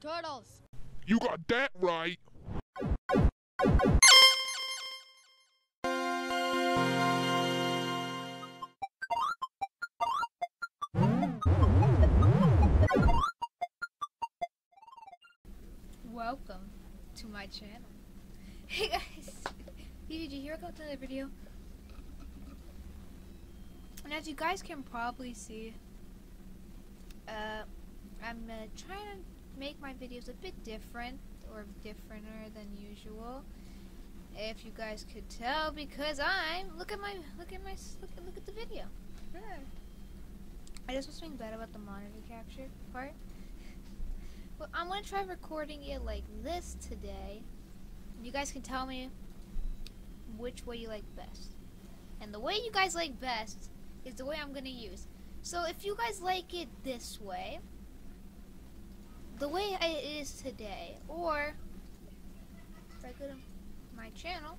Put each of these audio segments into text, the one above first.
turtles. You got that right. Welcome to my channel. Hey guys, did you hear about the video? And as you guys can probably see, uh, I'm uh, trying to make my videos a bit different or differenter than usual. If you guys could tell, because I'm look at my look at my look at look at the video. Yeah. I just was something bad about the monitor capture part. Well, I'm gonna try recording it like this today. You guys can tell me which way you like best. And the way you guys like best is the way I'm gonna use. So if you guys like it this way, the way it is today, or if I go to my channel,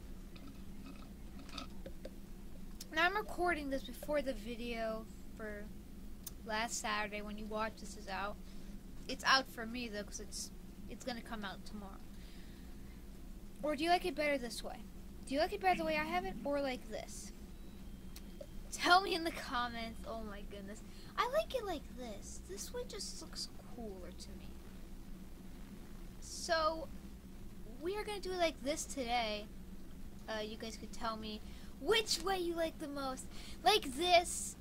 now I'm recording this before the video for last Saturday when you watch this is out. It's out for me though, because it's it's gonna come out tomorrow. Or do you like it better this way? Do you like it better the way I have it, or like this? Tell me in the comments. Oh my goodness. I like it like this. This way just looks cooler to me. So, we are to do it like this today. Uh, you guys could tell me which way you like the most. Like this,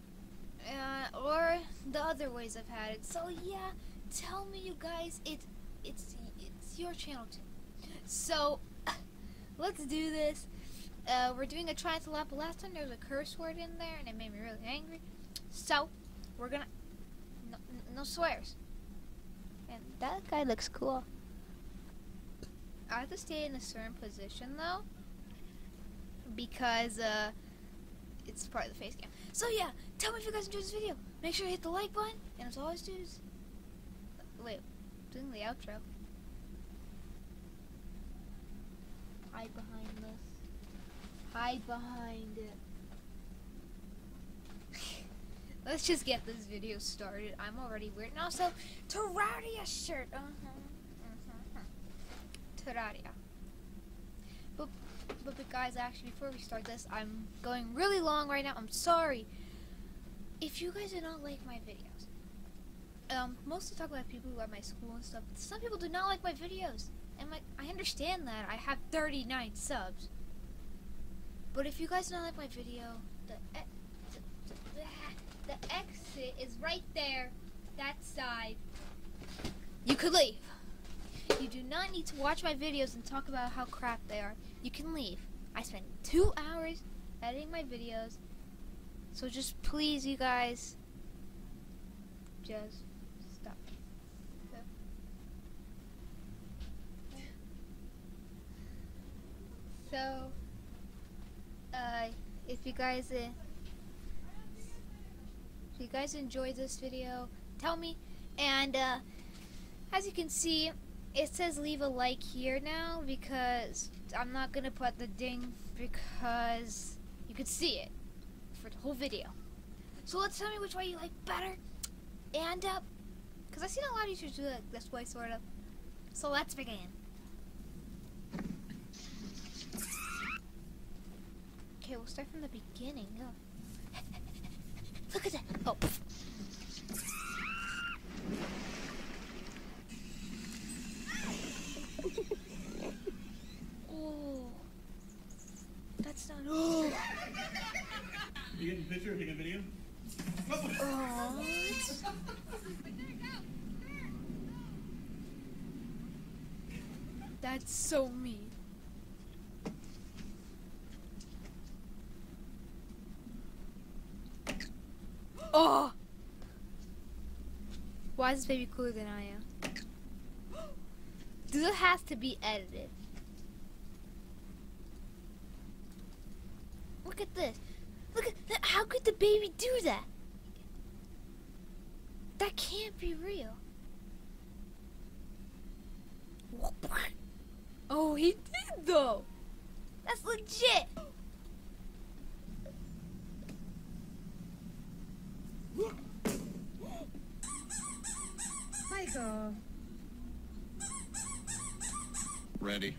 uh, or the other ways I've had it. So yeah, tell me you guys. It, it's, it's your channel too. So, let's do this. Uh, we're doing a Try Not To Laugh, but last time there was a curse word in there, and it made me really angry. So, we're gonna... No, no swears. And that guy looks cool. I have to stay in a certain position, though. Because, uh... It's part of the face cam. So, yeah, tell me if you guys enjoyed this video. Make sure to hit the like button, and as always, dudes... Wait, doing the outro. Hide behind this hide behind it. Let's just get this video started. I'm already weird. And also, Terraria shirt. Uh -huh. Terraria. But, but, but guys, actually, before we start this, I'm going really long right now. I'm sorry. If you guys do not like my videos, um, mostly talk about people who are at my school and stuff. But some people do not like my videos. And my, I understand that. I have 39 subs. But if you guys don't like my video, the, the, the, the exit is right there, that side. You could leave. You do not need to watch my videos and talk about how crap they are. You can leave. I spend two hours editing my videos. So just please, you guys, just stop. So, uh, if you guys, uh, if you guys enjoyed this video, tell me. And uh, as you can see, it says leave a like here now because I'm not gonna put the ding because you could see it for the whole video. So let's tell me which way you like better. And uh, because I've seen a lot of YouTubers do it this way, sort of. So let's begin. Okay, we'll start from the beginning. Oh. Look at that. Oh. Oh. That's not. Oh. You getting a picture? You getting a video? Oh. That's so mean. Oh! Why is this baby cooler than I am? This has to be edited. Look at this. Look at that. How could the baby do that? That can't be real. Oh, he did though. That's legit. Michael. Ready.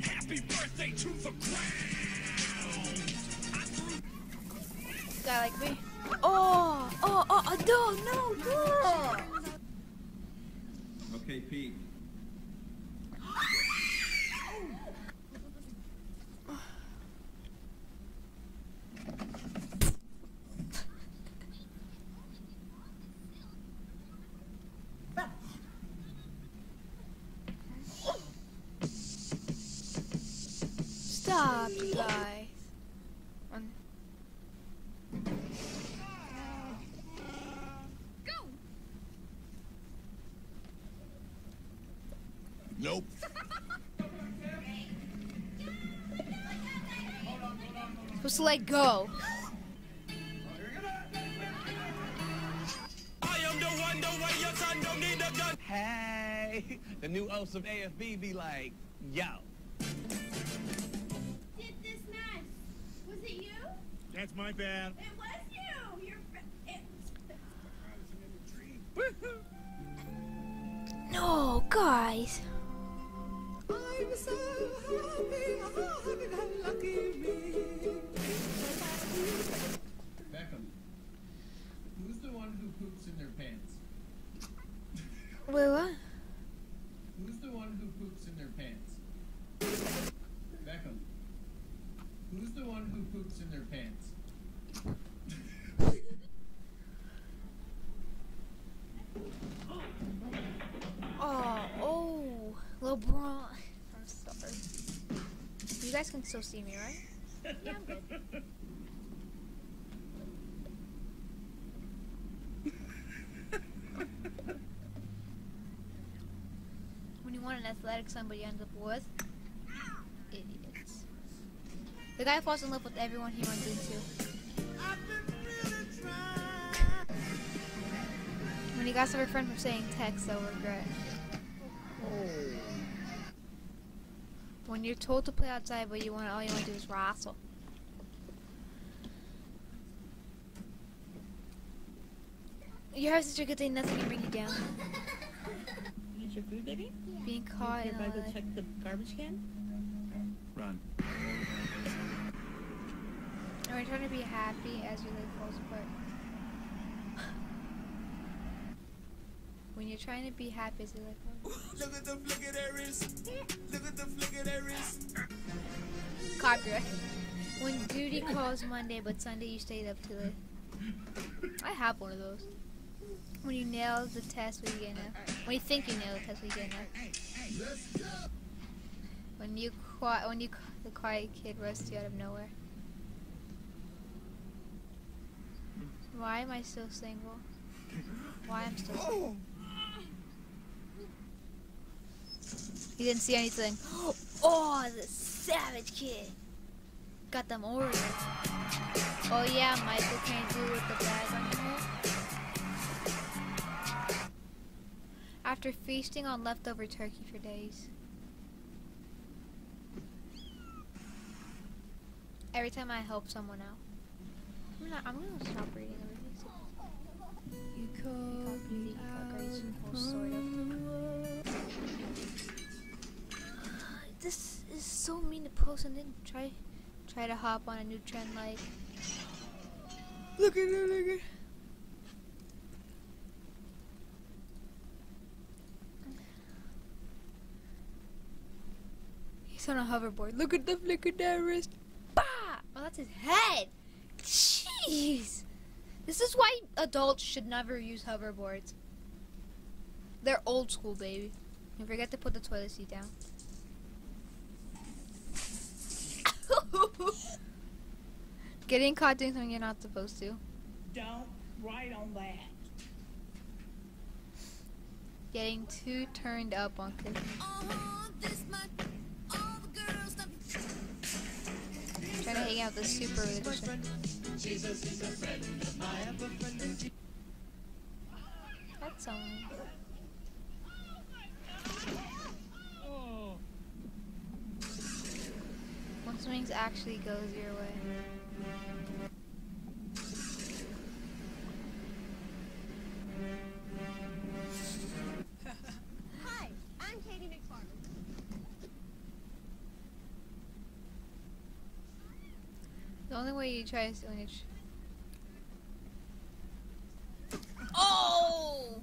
Happy birthday to the Guy like me. Oh, oh, oh, oh, no, no, no. Okay, Pete. Stop, you guys. Um, Nope. supposed to let go. I am the one, the way your son don't need a gun. Hey, the new host of AFB be like, yo. That's my bad. It was you. You're. It, No, guys. Guys can still see me, right? Yeah, I'm good. when you want an athletic somebody ends up with idiots. The guy falls in love with everyone he runs into. When he got some friend from saying text, they'll regret. When you're told to play outside, but you want all you want to do is wrestle. You have such a good day, nothing can bring you down. Eat your food, baby? Being caught in Everybody all go that. check the garbage can? Run. And we're trying to be happy as your life falls apart. When you're trying to be happy as your life falls Look at the flick of that wrist. Look at the flick of that wrist. Copyright. When duty calls Monday, but Sunday you stayed up too late. I have one of those. When you nail the test, when you get F. When you think you nail the test, when you get F. When you quiet, when you the quiet kid roasts you out of nowhere. Why am I still single? Why am I'm still single? He didn't see anything. Oh, the savage kid. Got them Oreos. Oh yeah, Michael can't do with the bag on your head. After feasting on leftover turkey for days. Every time I help someone out. I'm not I'm gonna stop reading everything. You called me out. Sort of. So mean to post and then try try to hop on a new trend like Look at it, look at it. He's on a hoverboard. Look at the flick of that wrist. Bah! Oh, that's his head. Jeez. This is why adults should never use hoverboards. They're old school, baby. And forget to put the toilet seat down. Getting caught doing something you're not supposed to. Don't write on that. Getting too turned up on cooking. Trying to hang out with the super rich. That's someone. Once wings actually goes your way. Hi, I'm Katie McFarland. The only way you try is when it's. Oh!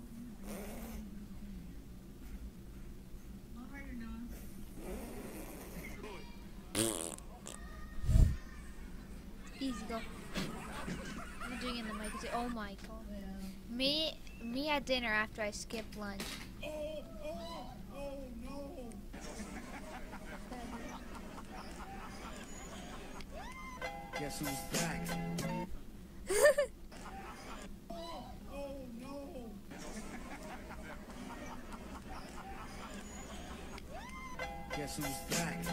Easy go. I'm doing it in the mic. It's- Oh my god. Me, me at dinner after I skip lunch. Oh, oh, oh no. Guess who's back? Oh no. Guess who's back?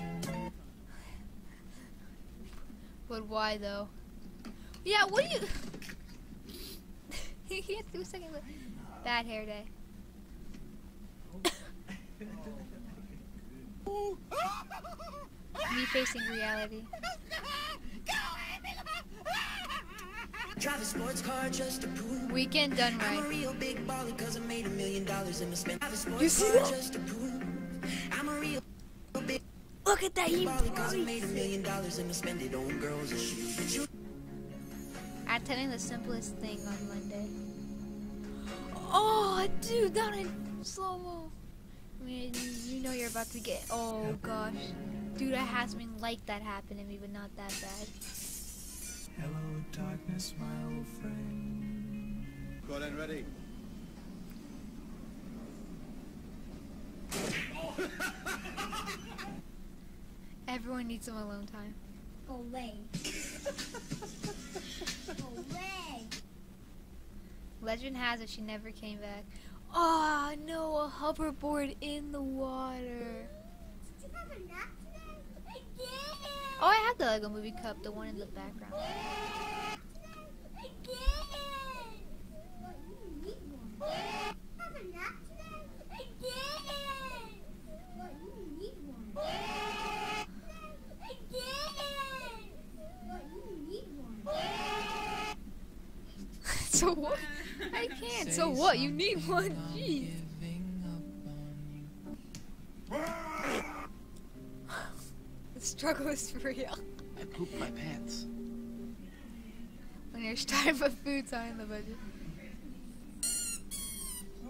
But why though? Yeah, what do you? he had two seconds. left. Bad hair day. Me facing reality. Drive a sports car just to prove Weekend done I'm a right. real big baller cause I made a million dollars in the spend. Drive a sports You see car that? just to prove I'm a real big Look at that, he baller cause I made a million dollars and I spend it on girls and shoes. You I'm telling the simplest thing on Monday. Oh, dude, that in slow mo. I mean, you know you're about to get. Oh gosh, dude, I had something like that happen to me, but not that bad. Hello, darkness, my old friend. Go then, ready. Everyone needs some alone time. Olay. Olay. Legend has it she never came back. Ah, oh no, a hoverboard in the water. Did you have a nap today? I. Oh, I have the Lego Movie Cup, the one in the background. I did. Well, you need one. Have a nap today? I did. Well, you need one. I did. Well, you need one. so what? I can't. So what? You need one. Jeez. The struggle is real. I pooped my pants. When you're starting to put food on in the budget.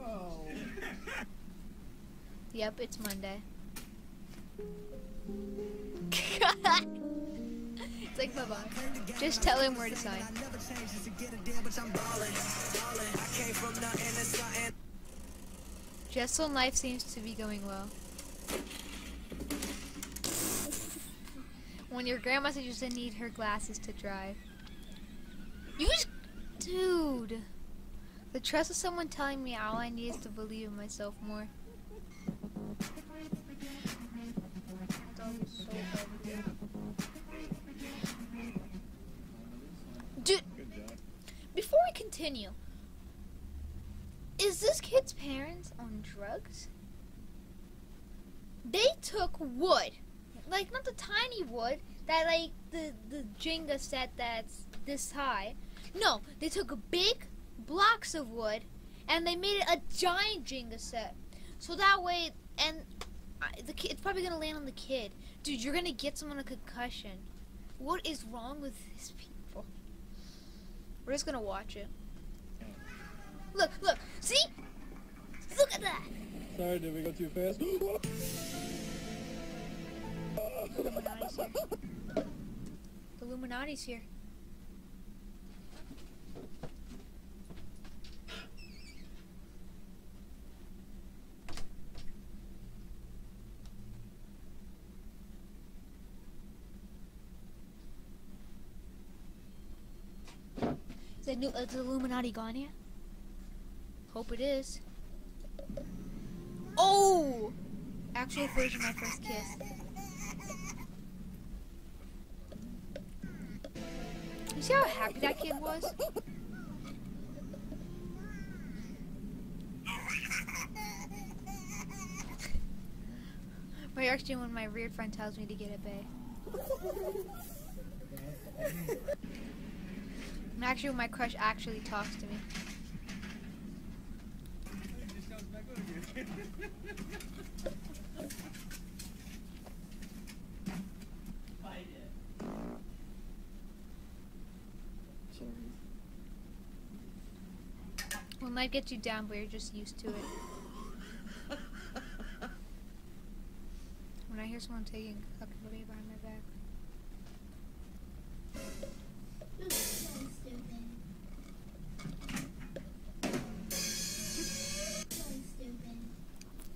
Oh. Yep, it's Monday. it's like bye. Just tell him where to sign. Just when life seems to be going well. When your grandma said you just need her glasses to drive. You just. Dude. The trust of someone telling me all I need is to believe in myself more. Continue, is this kid's parents on drugs? They took wood, like not the tiny wood that like the the Jenga set that's this high. No, they took big blocks of wood and they made it a giant Jenga set. So that way, and I- the kid, it's probably gonna land on the kid. Dude, you're gonna get someone a concussion. What is wrong with these people? We're just gonna watch it. Look, look, see? Look at that. Sorry, did we go too fast? Illuminati's here. The Illuminati's here. Is that new? Uh, is the Illuminati gone yet? Hope it is. Oh! Actual version of my first kiss. You see how happy that kid was? My reaction when my weird friend tells me to get a bay. And actually, when my crush actually talks to me. Well, it might get you down, but you're just used to it. When I hear someone taking a video behind my back.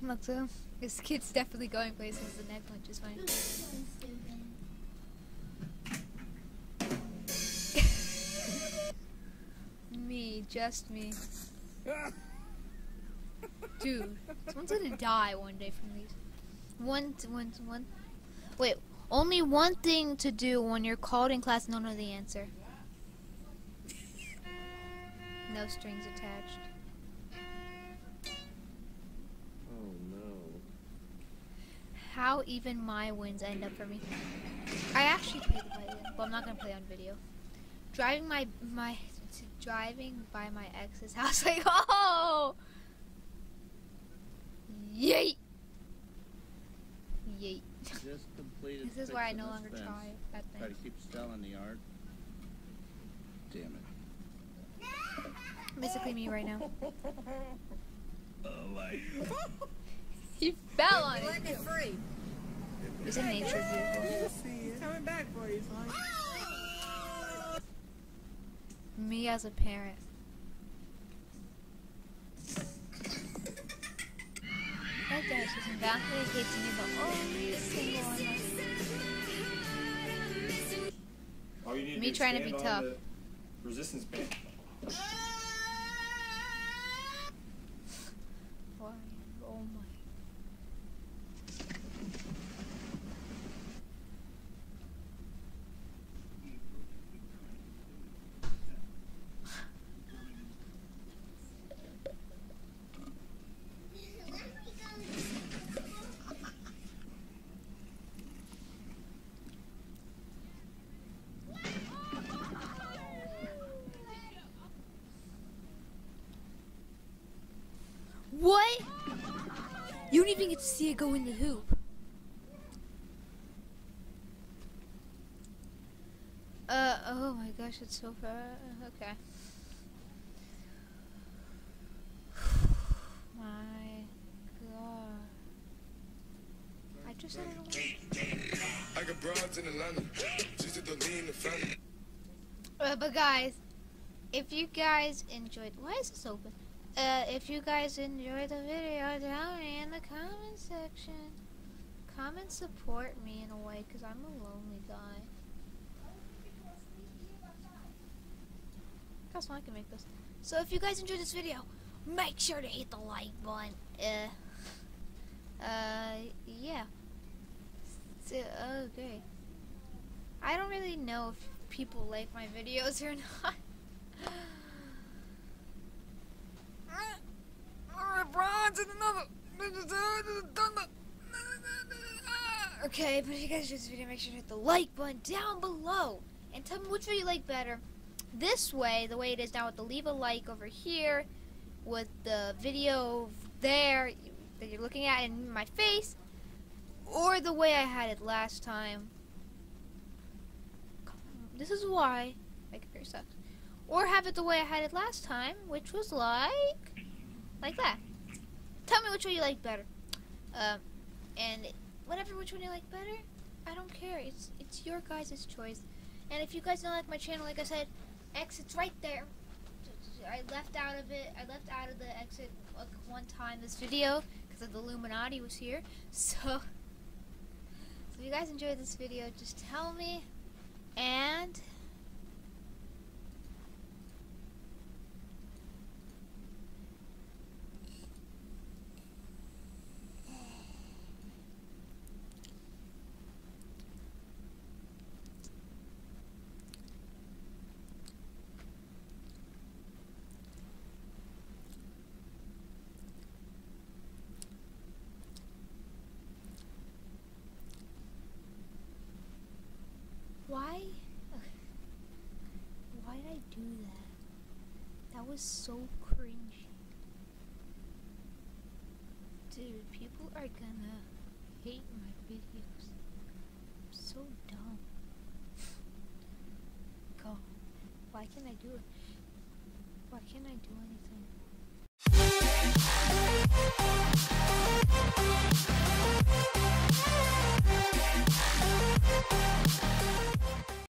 Look, so this kid's definitely going places. The neck punch is fine. Me, just me. Dude, someone's gonna die one day from these. One, one, one. Wait, only one thing to do when you're called in class and don't know the answer. No strings attached. How even my wins end up for me. I actually play the violin, but I'm not gonna play on video. Driving my my t- driving by my ex's house, like oh, yeet, yeet. Just completed. This is why I fixing no this longer fence. try that Try to keep Stella in the yard. Damn it. Basically me right now. Oh my. He fell on it. Let it free. Isn't nature beautiful? He's coming back for you, son. Me as a parent. That guy isn't bound to hate me, but only single one. All you need Me trying to be tough. resistance band. Why? Oh my. What? You don't even get to see it go in the hoop. Uh, oh my gosh, it's so far. Okay. My god. I just said it I got broads in Atlanta. Just to lean the family. Uh, but guys, if you guys enjoyed, why is this open? Uh, if you guys enjoyed the video, me in the comment section. Comment support me in a way, cause I'm a lonely guy. Guess I can make this. So if you guys enjoyed this video, make sure to hit the like button. Uh, uh, yeah. So, okay. I don't really know if people like my videos or not. Okay, but if you guys enjoyed this video, make sure to hit the like button down below. And tell me which video you like better. This way, the way it is now with the leave a like over here, with the video there that you're looking at in my face, or the way I had it last time. This is why my computer sucks. Or have it the way I had it last time, which was like, like that. Tell me which way you like better. Um, and whatever which one you like better, I don't care. It's it's your guys' choice. And if you guys don't like my channel, like I said, exit's right there. I left out of it. I left out of the exit one time this video because the Illuminati was here. So, so if you guys enjoyed this video, just tell me. And was so cringy. Dude, people are gonna hate my videos. I'm so dumb. God, why can't I do it? Why can't I do anything? We'll